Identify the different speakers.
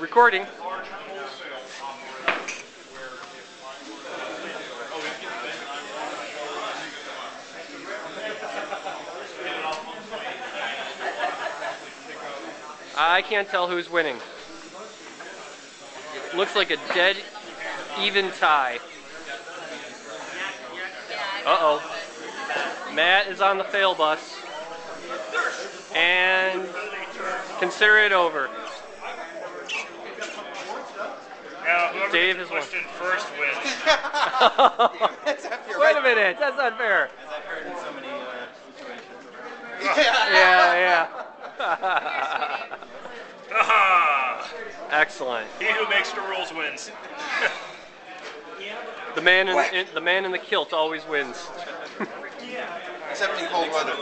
Speaker 1: Recording. I can't tell who's winning. Looks like a dead even tie. Uh-oh. Matt is on the fail bus. And consider it over.
Speaker 2: Now,
Speaker 1: Dave
Speaker 2: gets
Speaker 1: has won.
Speaker 2: pushed in first wins.
Speaker 3: That's after
Speaker 1: Wait a minute, that's not fair.
Speaker 3: As I've heard in so many uh, situations.
Speaker 1: Yeah, yeah.
Speaker 2: Aha!
Speaker 1: Excellent.
Speaker 2: He who makes the rules wins.
Speaker 1: The man in, in the man in the kilt always wins.
Speaker 3: Except in cold weather.